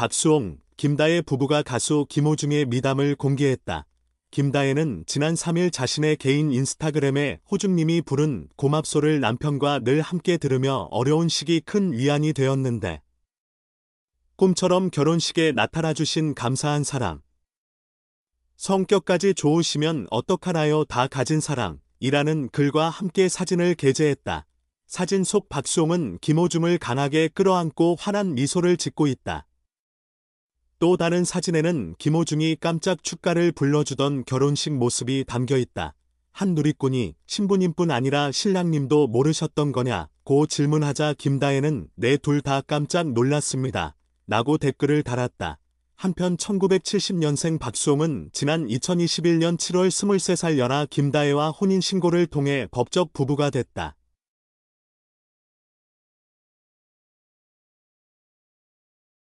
박수홍, 김다혜 부부가 가수 김호중의 미담을 공개했다. 김다혜는 지난 3일 자신의 개인 인스타그램에 호중님이 부른 고맙소를 남편과 늘 함께 들으며 어려운 시기 큰 위안이 되었는데 꿈처럼 결혼식에 나타나주신 감사한 사람 성격까지 좋으시면 어떡하나요 다 가진 사람 이라는 글과 함께 사진을 게재했다. 사진 속 박수홍은 김호중을 강하게 끌어안고 환한 미소를 짓고 있다. 또 다른 사진에는 김호중이 깜짝 축가를 불러주던 결혼식 모습이 담겨 있다. 한 누리꾼이 신부님뿐 아니라 신랑님도 모르셨던 거냐 고 질문하자 김다혜는 네둘다 깜짝 놀랐습니다. 라고 댓글을 달았다. 한편 1970년생 박수홍은 지난 2021년 7월 23살 연하 김다혜와 혼인신고를 통해 법적 부부가 됐다.